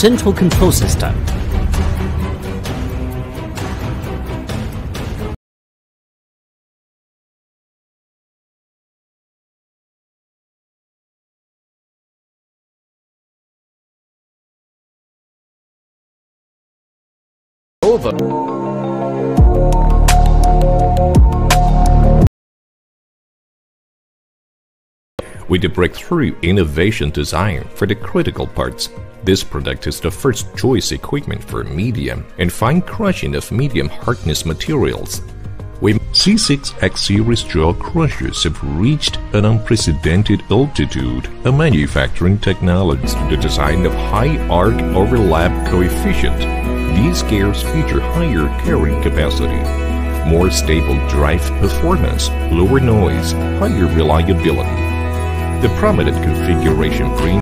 central control system. Over. With the breakthrough innovation design for the critical parts, this product is the first choice equipment for medium and fine crushing of medium hardness materials. With C6X series jaw crushers have reached an unprecedented altitude, a manufacturing technology the design of high arc overlap coefficient. These gears feature higher carrying capacity, more stable drive performance, lower noise, higher reliability. The prominent configuration brings